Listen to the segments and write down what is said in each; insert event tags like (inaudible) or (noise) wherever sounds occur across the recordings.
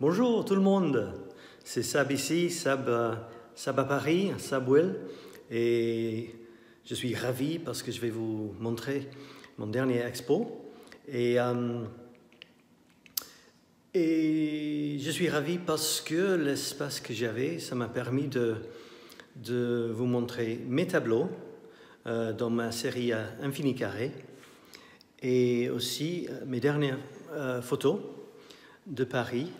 Bonjour tout le monde, c'est Sab ici, Sab, euh, à Paris, Sab Will, et je suis ravi parce que je vais vous montrer mon dernier expo. Et, euh, je suis ravi parce que l'espace que j'avais, ça m'a permis de, vous montrer mes tableaux euh, dans ma série Infini Carré et aussi mes dernières photos de Paris.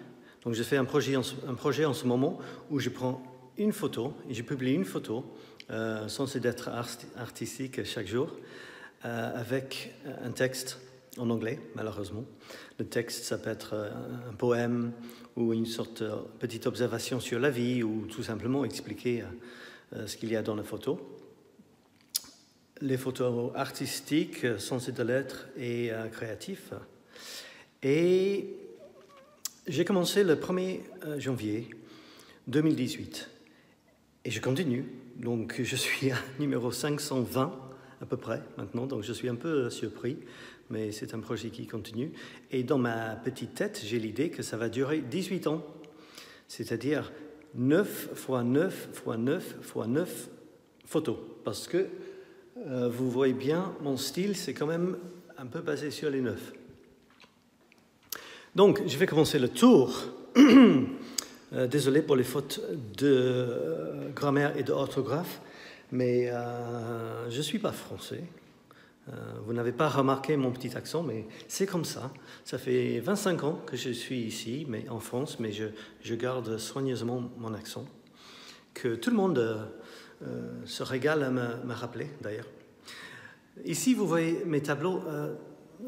Donc je fais un projet, en, ce moment où je prends une photo et je publie une photo euh, sans être artistique chaque jour euh, avec un texte en anglais, malheureusement. Le texte, ça peut être un poème ou une sorte de petite observation sur la vie ou tout simplement expliquer euh, ce qu'il y a dans la photo. Les photos artistiques, censées de l'être et euh, créatifs. Et j'ai commencé le 1er janvier 2018 et je continue. Donc je suis à (laughs) numéro 520 à peu près maintenant, donc je suis un peu surpris, mais c'est un projet qui continue. Et dans ma petite tête, j'ai l'idée que ça va durer 18 ans, c'est-à-dire 9 fois 9 fois 9 fois 9 photos. Parce que euh, vous voyez bien, mon style, c'est quand même un peu basé sur les 9. Donc, je vais commencer le tour. (clears throat) euh, désolé pour les fautes de euh, grammaire et d'orthographe, mais euh, je ne suis pas français. Vous n'avez pas remarqué mon petit accent, mais c'est comme ça. Ça fait 25 ans que je suis ici, mais en France, mais je, garde soigneusement mon accent, que tout le monde se régale à me, me rappeler d'ailleurs. Ici, vous voyez mes tableaux,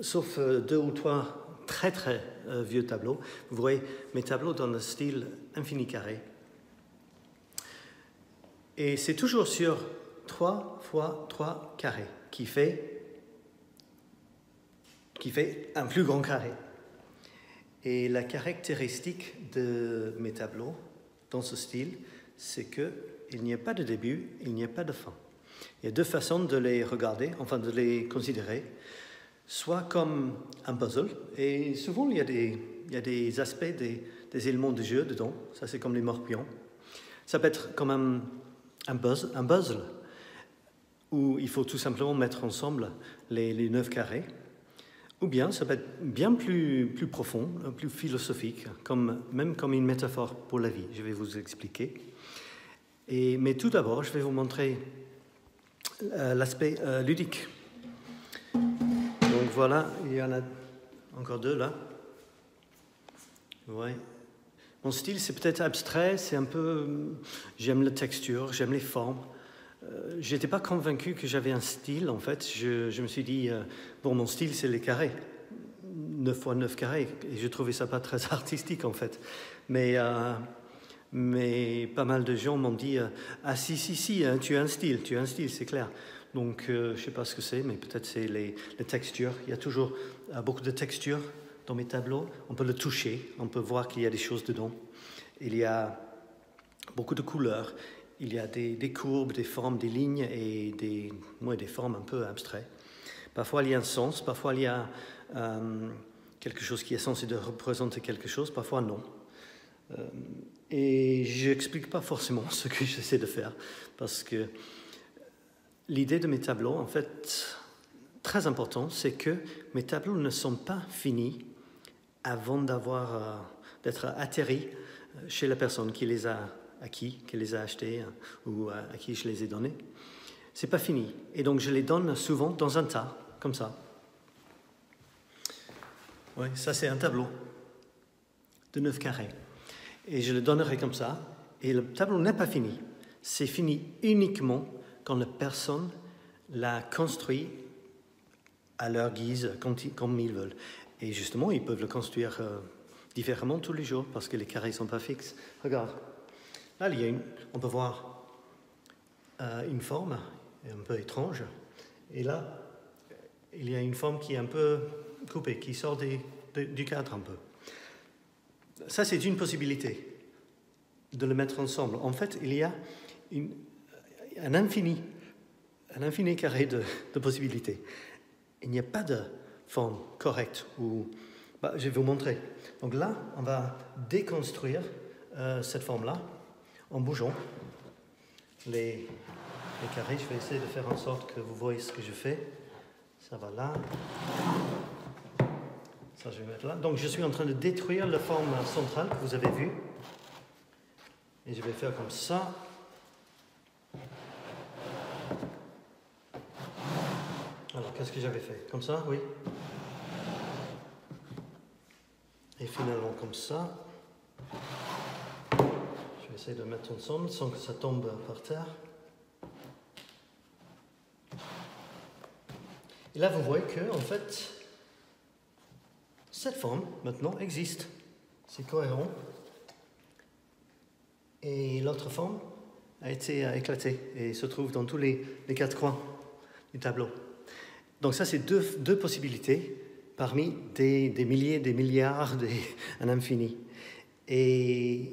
sauf deux ou trois très très euh, vieux tableaux. Vous voyez mes tableaux dans le style infini carré. Et c'est toujours sur 3 fois 3 carrés qui fait, qui fait un plus grand carré. Et la caractéristique de mes tableaux dans ce style, c'est qu'il n'y a pas de début, il n'y a pas de fin. Il y a deux façons de les regarder, enfin de les considérer, soit comme un puzzle, et souvent il y a des, aspects, des, éléments de jeu dedans, ça c'est comme les morpions. Ça peut être comme un, puzzle, où il faut tout simplement mettre ensemble les, neuf carrés, ou bien ça peut être bien plus, profond, plus philosophique, même comme une métaphore pour la vie. Je vais vous expliquer. Mais tout d'abord, je vais vous montrer euh, l'aspect euh, ludique. Voilà, il y en a encore deux là. Ouais. Mon style, c'est peut-être abstrait, c'est un peu. J'aime la texture, j'aime les formes. Euh, je n'étais pas convaincu que j'avais un style, en fait. Je, me suis dit, euh, bon, mon style, c'est les carrés. 9 fois 9 carrés. Et je trouvais ça pas très (laughs) artistique, en fait. Mais, euh, mais pas mal de gens m'ont dit, euh, ah si, si, si, hein, tu as un style, tu as un style, c'est clair. Donc, euh, je ne sais pas ce que c'est, mais peut-être c'est les, textures. Il y a toujours euh, beaucoup de textures dans mes tableaux. On peut le toucher, on peut voir qu'il y a des choses dedans. Il y a beaucoup de couleurs. Il y a des, courbes, des formes, des lignes et des, ouais, des formes un peu abstraites. Parfois, il y a un sens, parfois, il y a euh, quelque chose qui est censé représenter quelque chose, parfois non. Et je n'explique pas forcément (laughs) ce que j'essaie de faire, parce que l'idée de mes tableaux, en fait, très important, c'est que mes tableaux ne sont pas finis avant d'avoir euh, d'être atterris chez la personne qui les a acquis, qui les a achetés euh, ou à, à qui je les ai donnés. C'est pas fini. Et donc je les donne souvent dans un tas, comme ça. Oui, ça c'est un tableau de 9 carrés. Et je le donnerai comme ça. Et le tableau n'est pas fini. C'est fini uniquement quand la personne l'a construit à leur guise, comme ils veulent. Et justement, ils peuvent le construire euh, différemment tous les jours parce que les carrés ne sont pas fixes. Regarde, là, il y a on peut voir euh, une forme un peu étrange. Et là, il y a une forme qui est un peu coupée, qui sort du cadre un peu. Ça, c'est une possibilité de le mettre ensemble. En fait, il y a une, un infini, un infini carré de, possibilités. Il n'y a pas de forme correcte ou Bah, je vais vous montrer. Donc là, on va déconstruire euh, cette forme-là en bougeant les, les carrés. Je vais essayer de faire en sorte que vous voyez ce que je fais. Ça va là. Ça, je vais mettre là. Donc, je suis en train de détruire la forme centrale que vous avez vue. Et je vais faire comme ça. Qu'est-ce que j'avais fait Comme ça, oui. Et finalement, comme ça. Je vais essayer de mettre ensemble sans que ça tombe par terre. Et là, vous voyez que, en fait, cette forme, maintenant, existe. C'est cohérent. Et l'autre forme a été éclatée et se trouve dans tous les, quatre coins du tableau. Donc ça, c'est deux, deux, possibilités parmi des, des, milliers, des milliards, des, (laughs) un infini. Et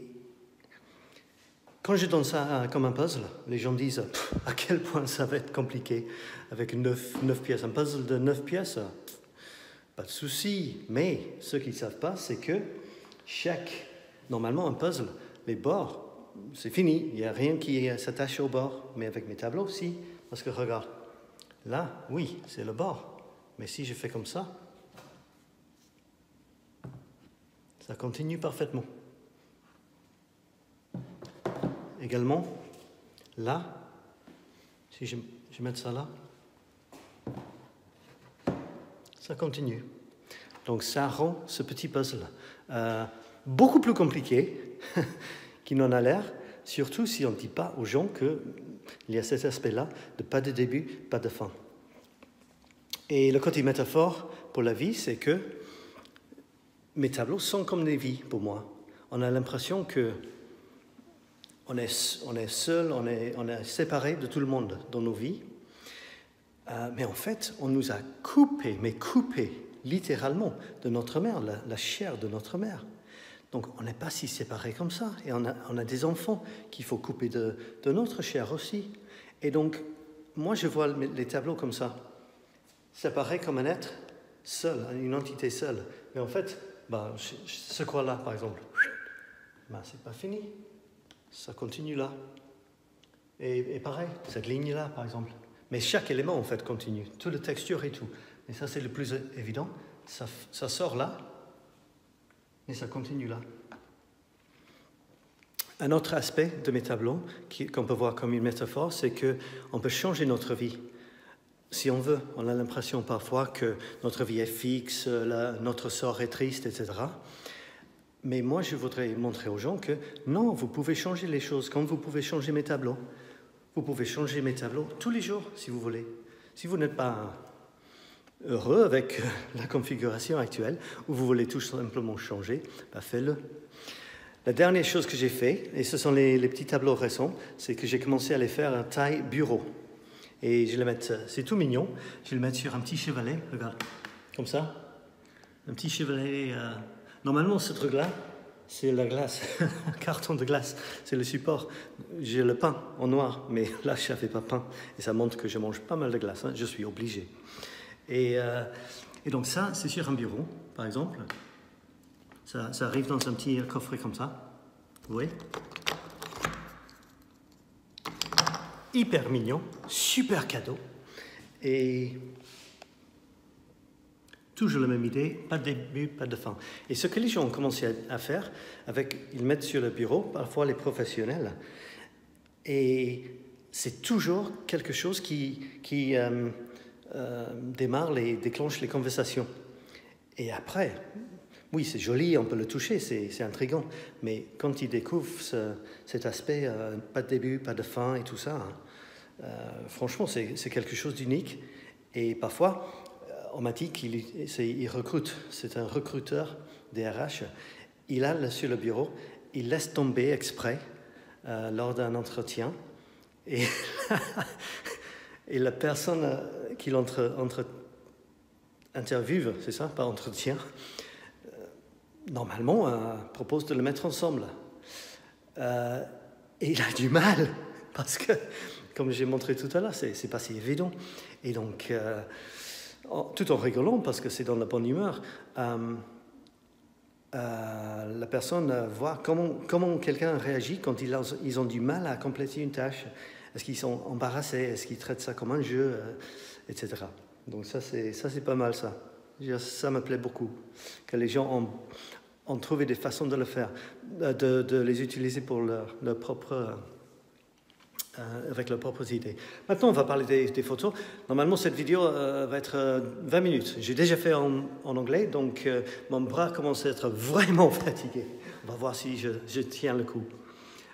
quand je donne ça comme un puzzle, les gens disent à quel point ça va être compliqué avec neuf, pièces. Un puzzle de neuf pièces, pas de souci. Mais ce qu'ils ne savent pas, c'est que chaque, normalement, un puzzle, les bords, c'est fini. Il n'y a rien qui s'attache au bord. Mais avec mes tableaux, si. Parce que regarde, là, oui, c'est le bord. Mais si je fais comme ça, ça continue parfaitement. également, là, si je, mets ça là, ça continue. Donc ça rend ce petit puzzle euh, beaucoup plus compliqué (laughs) qu'il n'en a l'air, surtout si on ne dit pas aux gens qu'il y a cet aspect-là de pas de début, pas de fin. Et le côté métaphore pour la vie, c'est que mes tableaux sont comme des vies pour moi. On a l'impression que on est, on est seul, on est, on est séparé de tout le monde dans nos vies. Euh, mais en fait, on nous a coupé, mais coupé littéralement de notre mère, la, chair de notre mère. Donc on n'est pas si séparés comme ça. Et on a, des enfants qu'il faut couper de, notre chair aussi. Et donc, moi, je vois les tableaux comme ça. Séparés comme un être seul, une entité seule. Mais en fait, bah, ce quoi-là, par exemple, bah, c'est pas fini ça continue là. Et, pareil, cette ligne-là, par exemple. Mais chaque élément, en fait, continue. Toute la texture et tout. Et ça, c'est le plus évident. Ça sort là, et ça continue là. Un autre aspect de mes tableaux, qu'on peut voir comme une métaphore, c'est qu'on peut changer notre vie. Si on veut, on a l'impression parfois que notre vie est fixe, notre sort est triste, etc. Mais moi, je voudrais montrer aux gens que non, vous pouvez changer les choses comme vous pouvez changer mes tableaux. Vous pouvez changer mes tableaux tous les jours, si vous voulez. Si vous n'êtes pas heureux avec la configuration actuelle, ou vous voulez tout simplement changer, bah faites-le. La dernière chose que j'ai fait, et ce sont les, les petits tableaux récents, c'est que j'ai commencé à les faire en taille bureau. Et je les mettre, c'est tout mignon, je vais le mettre sur un petit chevalet, regarde, comme ça, un petit chevalet. Euh, Normalement, ce truc-là, c'est la glace, (laughs) un carton de glace, c'est le support. J'ai le pain en noir, mais là, je n'avais pas pain. Et ça montre que je mange pas mal de glace, hein. je suis obligé. Et, euh, et donc ça, c'est sur un bureau, par exemple. Ça, ça, arrive dans un petit coffret comme ça. Vous voyez? Hyper mignon, super cadeau. Et Toujours la même idée, pas de début, pas de fin. Et ce que les gens ont commencé à, faire, avec, ils mettent sur le bureau, parfois les professionnels, et c'est toujours quelque chose qui, qui euh, euh, démarre, les, déclenche les conversations. Et après, oui, c'est joli, on peut le toucher, c'est intriguant, mais quand ils découvrent cet aspect, euh, pas de début, pas de fin et tout ça, hein, franchement, c'est quelque chose d'unique. Et parfois, on m'a dit qu'il il recrute, c'est un recruteur DRH. Il a sur le bureau, il laisse tomber exprès euh, lors d'un entretien. Et, (laughs) et, la personne euh, qu'il entre, entre, interviewe, c'est ça, pas entretien, euh, normalement propose de le mettre ensemble. et il a du mal, (laughs) parce que, comme j'ai montré tout à l'heure, c'est pas si évident. Et donc, tout en rigolant parce que c'est dans la bonne humeur. Euh, la personne voit comment, comment quelqu'un réagit quand ils ils ont du mal à compléter une tâche. Est-ce qu'ils sont embarrassés? Est-ce qu'ils traitent ça comme un jeu? Etc. Donc ça, c'est, ça, c'est pas mal, ça. Ça me plaît beaucoup, que les gens ont, trouvé des façons de le faire, de, de les utiliser pour leur, leur euh, avec leurs propres idées. Maintenant, on va parler des, photos. Normalement, cette vidéo euh, va être 20 euh, minutes. J'ai déjà fait en, anglais, donc mon bras commence à être (laughs) vraiment fatigué. On va voir si je tiens le coup.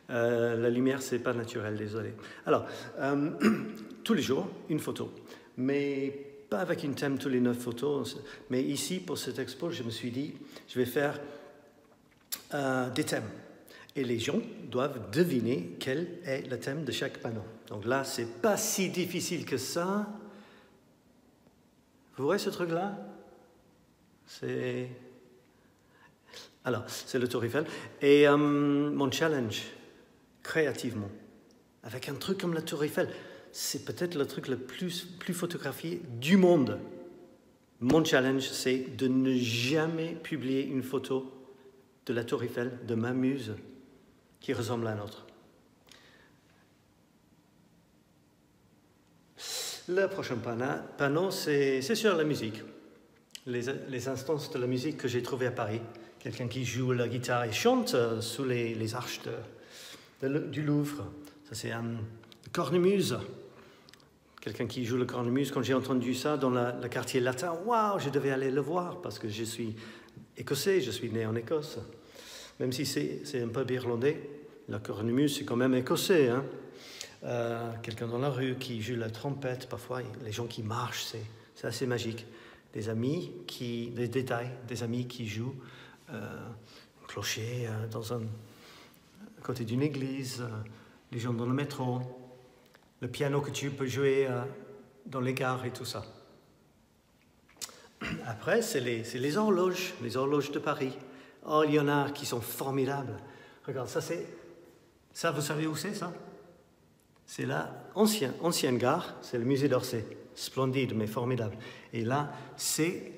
La lumière, c'est pas naturel, désolé. Alors, (clears throat) tous les jours, une photo, mais pas avec une thème tous les neuf photos. Mais ici, pour cette expo, je me suis dit, je vais faire des thèmes. Et les gens doivent deviner quel est le thème de chaque panneau. Donc là, c'est pas si difficile que ça. Vous voyez ce truc-là? C'est... Alors, c'est le Tour Eiffel. Et euh, mon challenge, créativement, avec un truc comme la Tour Eiffel, c'est peut-être le truc le plus, plus photographié du monde. Mon challenge, c'est de ne jamais publier une photo de la Tour Eiffel, de ma muse, qui ressemble à un autre. Le prochain panneau, c'est sur la musique. Les, instances de la musique que j'ai trouvées à Paris. Quelqu'un qui joue la guitare et chante euh, sous les, arches du Louvre. Ça, c'est un cornemuse. Quelqu'un qui joue le cornemuse. Quand j'ai entendu ça dans le quartier latin, waouh, je devais aller le voir parce que je suis écossais, je suis né en Écosse. Même si c'est un peu irlandais, la cornemuse, c'est quand même écossais. Hein. Euh, quelqu'un dans la rue qui joue la trompette, parfois les gens qui marchent, c'est assez magique. Des amis qui, des détails, des amis qui jouent, euh, un clocher euh, dans un côté d'une église, les gens dans le métro, le piano que tu peux jouer dans les gares et tout ça. (clears throat) Après, c'est les, les horloges, les horloges de Paris. Oh, il y en a qui sont formidables. Regarde, ça c'est ça, vous savez où c'est ça? C'est la ancienne, ancienne gare, c'est le musée d'Orsay. Splendide, mais formidable. Et là, c'est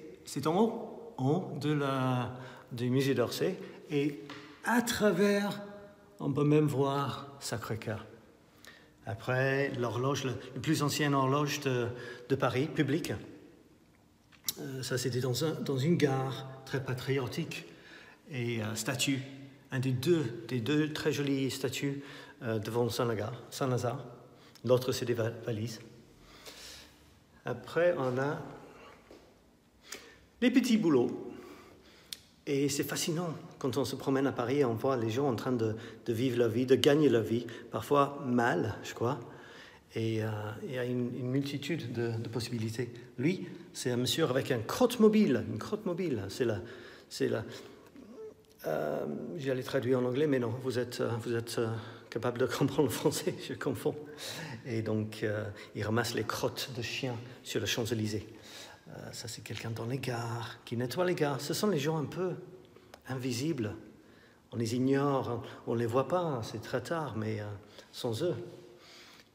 en haut, en haut de la, du musée d'Orsay. Et à travers, on peut même voir Sacré-Cœur. Après, l'horloge, la plus ancienne horloge de, Paris, publique. Euh, ça, c'était dans, dans une gare très patriotique et euh, statue un des deux, des deux très jolies statues euh, devant Saint-Lazare. L'autre, c'est des valises. Après, on a les petits boulots. Et c'est fascinant quand on se promène à Paris, on voit les gens en train de, vivre leur vie, de gagner leur vie, parfois mal, je crois. Et euh, il y a une, multitude de, possibilités. Lui, c'est un monsieur avec un crotte mobile, une crotte mobile. C'est la, c'est la, euh, J'allais traduire en anglais, mais non, vous êtes, euh, vous êtes capable de (laughs) comprendre le français, je confonds. Et donc, il ramasse les crottes de chiens sur les Champs-Élysées. ça, c'est quelqu'un dans les gares, qui nettoie les gares. Ce sont les gens un peu invisibles. On les ignore, on ne les voit pas, c'est très tard, mais sans eux.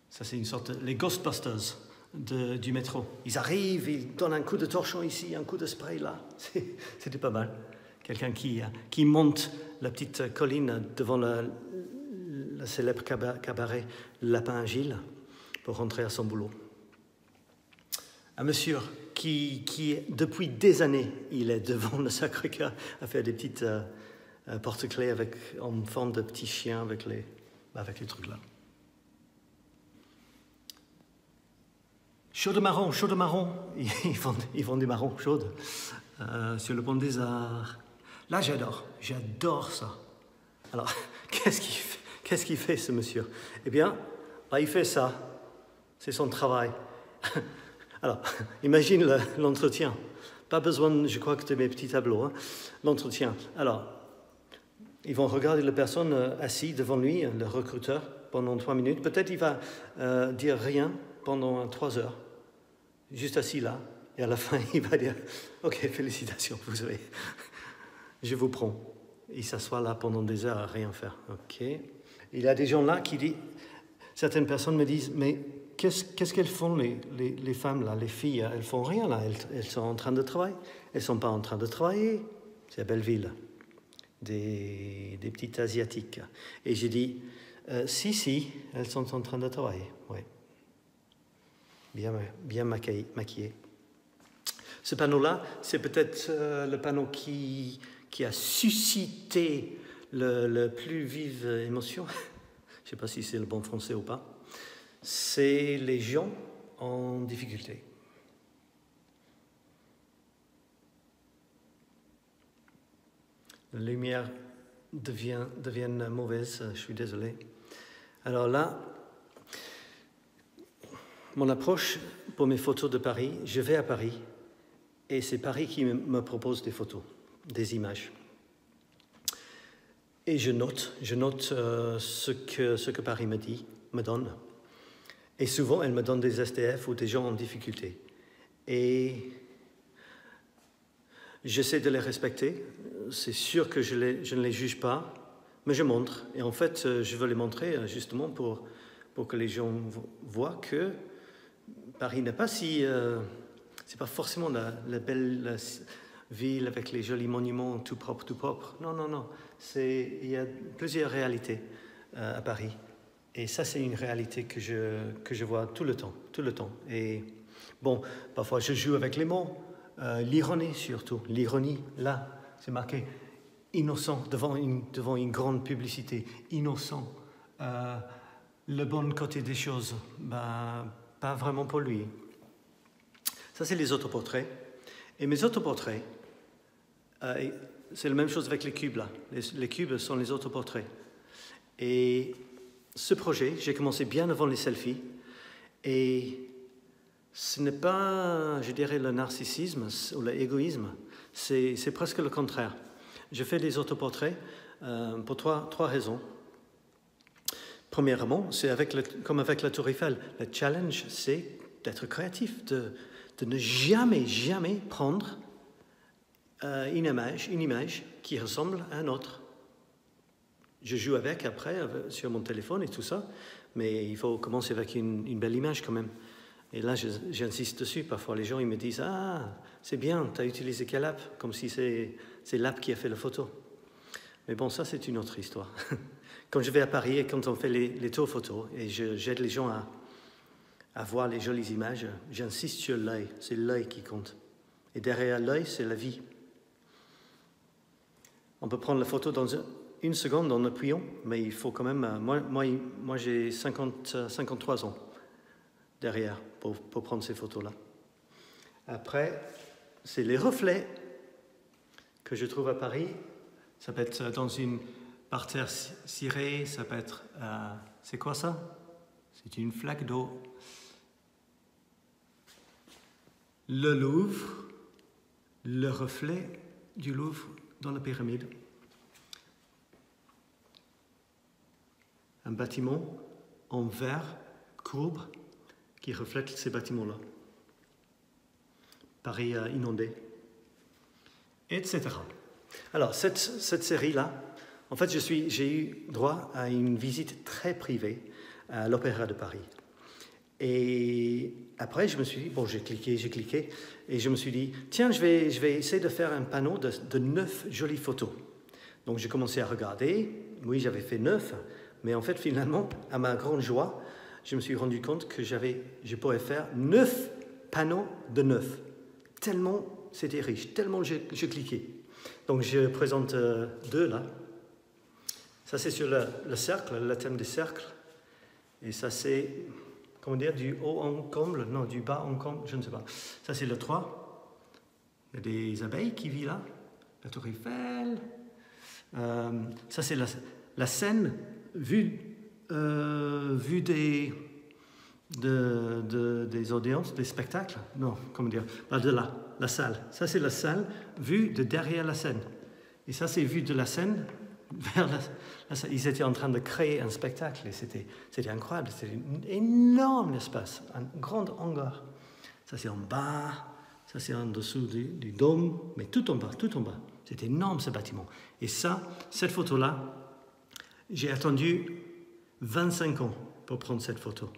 Ça, c'est une sorte de... les Ghostbusters de, du métro. Ils arrivent, ils donnent un coup de torchon ici, un coup de spray là. (laughs) C'était pas mal quelqu'un qui, qui monte la petite colline devant le, célèbre cabaret Lapin Gilles pour rentrer à son boulot. Un monsieur qui, depuis des années, il est devant le Sacré-Cœur à faire des petites euh, euh, porte-clés en forme de petits chiens avec les, trucs là. Chaud de marron, chaud de marron. (laughs) Ils vendent, ils vendent des marrons chaudes euh, sur le pont des Arts. Là, j'adore, j'adore ça. Alors, (laughs) qu'est-ce qu'il fait, ce monsieur? Eh bien, là, il fait ça. C'est son travail. (laughs) Alors, (laughs) imagine l'entretien. Pas besoin, je crois que de mes petits tableaux. Hein. L'entretien. Alors, ils vont regarder la personne euh, assise devant lui, le recruteur, pendant trois minutes. Peut-être il va euh, dire rien pendant trois heures, juste assis là. Et à la (laughs) fin, il va dire Ok, félicitations, vous avez, (laughs) je vous prends. Il s'assoit là pendant des heures à rien faire. Ok. Il y a des gens là qui disent, certaines personnes me disent, mais qu'est-ce qu'elles font les, les, femmes là, les filles Elles font rien là, elles, sont en train de travailler. Elles sont pas en train de travailler. C'est à Belleville. des, des petites asiatiques. Et j'ai dit, euh, si, si, elles sont en train de travailler, oui. Bien, bien maquillées. Ce panneau-là, c'est peut-être euh, le panneau qui, qui a suscité le, le plus vive émotion. (laughs) Je ne sais pas si c'est le bon français ou pas. C'est les gens en difficulté. La lumière devient, mauvaise, je suis désolé. Alors là, mon approche pour mes photos de Paris, je vais à Paris et c'est Paris qui me propose des photos, des images. Et je note, je note euh, ce, que, ce que Paris me dit, me donne. Et souvent, elle me donne des STF ou des gens en difficulté. Et j'essaie de les respecter. C'est sûr que je, ne les juge pas, mais je montre. Et en fait, euh, je veux les montrer euh, justement pour, pour que les gens voient que Paris n'est pas si... Euh, c'est pas forcément la, belle ville avec les jolis monuments tout propres, tout propres. Non, non, non. Il y a plusieurs réalités euh, à Paris. Et ça, c'est une réalité que je, que je vois tout le temps, tout le temps. Et bon, parfois je joue avec les mots, euh, l'ironie surtout. L'ironie, là, c'est marqué innocent devant une, devant une grande publicité, innocent. Euh, le bon côté des choses, ben, pas vraiment pour lui. Ça, c'est les autoportraits. Et mes autoportraits, euh, c'est la même chose avec les cubes là. Les, les cubes sont les autoportraits. Et ce projet, j'ai commencé bien avant les selfies. Et ce n'est pas, je dirais, le narcissisme ou l'égoïsme, c'est presque le contraire. Je fais des autoportraits euh, pour trois, raisons. Premièrement, c'est comme avec la Tour Eiffel. Le challenge, c'est d'être créatif, de, de, ne jamais, jamais prendre euh, une, image, une image qui ressemble à un autre. Je joue avec après sur mon téléphone et tout ça, mais il faut commencer avec une, une belle image quand même. Et là, j'insiste dessus. Parfois, les gens ils me disent Ah, c'est bien, tu as utilisé quelle app? Comme si c'est l'app qui a fait la photo. Mais bon, ça, c'est une autre histoire. (laughs) quand je vais à Paris et quand on fait les, les tours et j'aide les gens à, à voir les jolies images, j'insiste sur l'œil. C'est l'œil qui compte. Et derrière l'œil, c'est la vie. On peut prendre la photo dans une seconde en appuyant, mais il faut quand même. Moi, moi, moi j'ai 53 ans derrière pour, pour prendre ces photos-là. Après, c'est les reflets que je trouve à Paris. Ça peut être dans une parterre cirée, ça peut être... Euh, c'est quoi ça? C'est une flaque d'eau. Le Louvre, le reflet du Louvre dans la pyramide. Un bâtiment en verre courbe qui reflètent ces bâtiments-là. Paris inondé, etc. Alors, cette, cette série-là, en fait, j'ai eu droit à une visite très privée à l'Opéra de Paris. Et après, je me suis dit, bon, j'ai cliqué, j'ai cliqué, et je me suis dit, tiens, je vais, je vais essayer de faire un panneau de, de neuf jolies photos. Donc, j'ai commencé à regarder. Oui, j'avais fait neuf, mais en fait, finalement, à ma grande joie, je me suis rendu compte que j'avais, je pourrais faire neuf panneaux de neuf. Tellement c'était riche, tellement je, cliquais. Donc je présente euh, deux là. Ça c'est sur le, le, cercle, le thème des cercles. Et ça c'est, comment dire, du haut en comble, non, du bas en comble, je ne sais pas. Ça c'est le 3. Il y a des abeilles qui vivent là, la tour Eiffel. Euh, ça c'est la, la scène vue euh, vu des, de, de, des audiences, des spectacles, non, comment dire, de là, la salle. Ça, c'est la salle vue de derrière la scène. Et ça, c'est vu de la scène vers la, la. Ils étaient en train de créer un spectacle et c'était, incroyable. C'était un énorme espace, un grand hangar. Ça, c'est en bas, ça, c'est en dessous du dôme, mais tout en bas, tout en bas. C'est énorme ce bâtiment. Et ça, cette photo-là, j'ai attendu 25 ans pour prendre cette photo.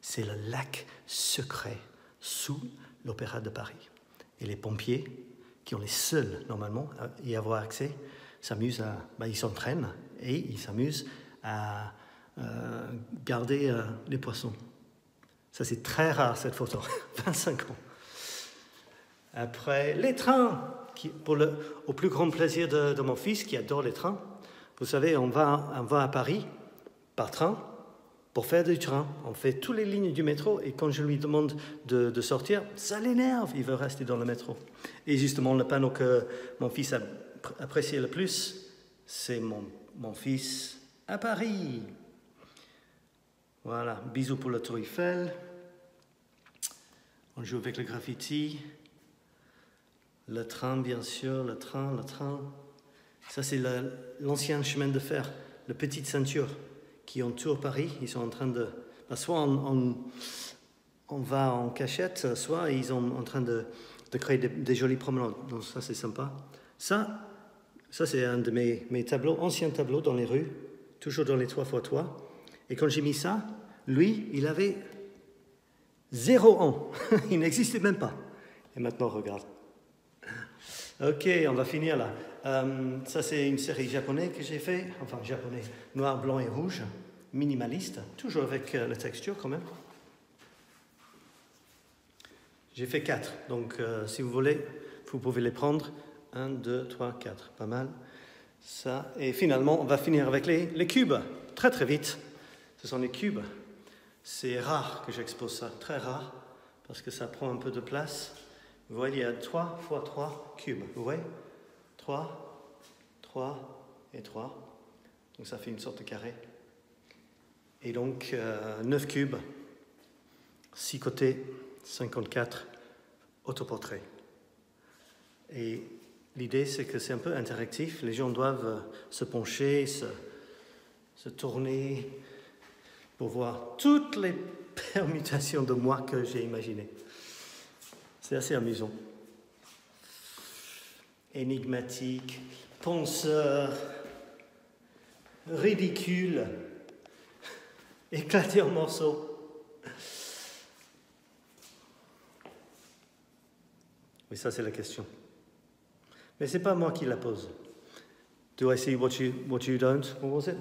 C'est le lac secret sous l'Opéra de Paris. Et les pompiers, qui ont les seuls, normalement, à y avoir accès, s'amuse à, ben, il s'entraîne et il s'amuse à euh, garder euh, les poissons. Ça, c'est très rare, cette photo. (laughs) 25 ans. Après, les trains, pour le, au plus grand plaisir de, mon fils qui adore les trains. Vous savez, on va, on va à Paris par train pour faire du train. On fait toutes les lignes du métro et quand je lui demande de, sortir, ça l'énerve. Il veut rester dans le métro. Et justement, le panneau que mon fils a apprécié le plus, c'est mon, mon fils à Paris. Voilà, bisous pour la Tour Eiffel. On joue avec le graffiti. Le train, bien sûr, le train, le train. Ça, c'est l'ancien chemin de fer, la petite ceinture qui entoure Paris. Ils sont en train de. Ben, soit on, on, va en cachette, soit ils sont en train de, de créer des, jolies promenades. Donc, ça, c'est sympa. Ça, ça c'est un de mes, mes, tableaux, anciens tableaux dans les rues, toujours dans les trois fois trois. Et quand j'ai mis ça, lui, il avait zéro an. (laughs) il n'existait même pas. Et maintenant, regarde. Ok, on va finir là. Euh, ça, c'est une série japonaise que j'ai fait, enfin japonais, noir, blanc et rouge, minimaliste, toujours avec euh, la texture quand même. J'ai fait quatre, donc euh, si vous voulez, vous pouvez les prendre. Un, deux, trois, quatre, pas mal. Ça, et finalement, on va finir avec les, les cubes, très très vite. Ce sont les cubes. C'est rare que j'expose ça, très rare, parce que ça prend un peu de place. Vous voyez, il y a 3 fois 3 cubes. Vous voyez? 3, 3 et 3. Donc ça fait une sorte de carré. Et donc euh, 9 cubes, 6 côtés, 54 autoportraits. Et l'idée, c'est que c'est un peu interactif. Les gens doivent se pencher, se tourner pour voir toutes les (laughs) permutations de moi que j'ai imaginées. C'est assez amusant. Énigmatique, penseur, ridicule, (laughs) éclaté en morceaux. Oui, ça c'est la question. Mais c'est pas moi qui la pose. Do I see what you, what you don't? What was it?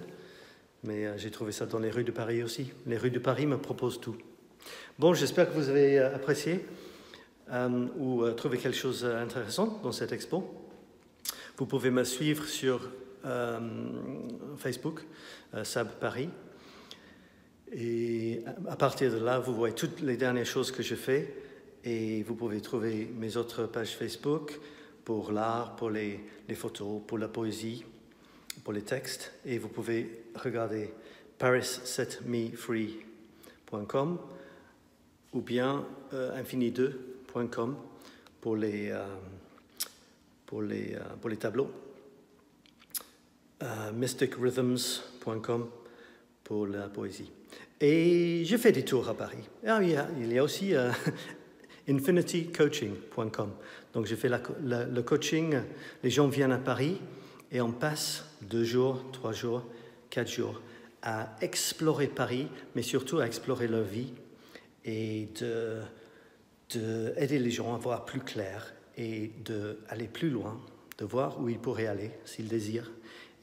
Mais euh, j'ai trouvé ça dans les rues de Paris aussi. Les rues de Paris me proposent tout. Bon, j'espère que vous avez euh, apprécié euh, ou trouvé quelque chose d'intéressant dans cette expo. Vous pouvez me suivre sur euh, Facebook, Sab Paris. Et à partir de là, vous voyez toutes les dernières choses que je fais et vous pouvez trouver mes autres pages Facebook pour l'art, pour les, les, photos, pour la poésie, pour les textes. Et vous pouvez regarder parissetmefree.com ou bien euh, infini2.com pour les, euh, pour, les, euh, pour les tableaux. Euh, mysticrhythms.com pour la poésie. Et je fais des tours à Paris. Ah, il, y a, il y a aussi euh, (laughs) infinitycoaching.com. Donc la, la, le coaching, les gens viennent à Paris et on passe deux jours, trois jours, quatre jours à explorer Paris, mais surtout à explorer leur vie et de, de les gens à voir plus clair et d'aller plus loin, de voir où ils pourraient aller s'ils désirent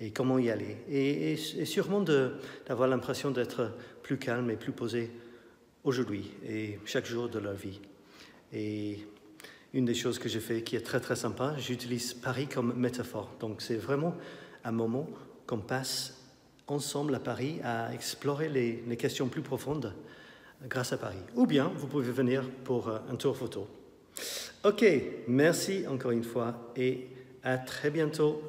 et comment y aller. Et, sûrement d'avoir l'impression d'être plus calme et plus posé aujourd'hui et chaque jour de leur vie. Et une des choses que j'ai fait qui est très très sympa, j'utilise Paris comme métaphore. Donc c'est vraiment un moment qu'on passe ensemble à Paris à explorer les, les, questions plus profondes grâce à Paris. Ou bien vous pouvez venir pour un tour photo. Ok, merci encore une fois et à très bientôt.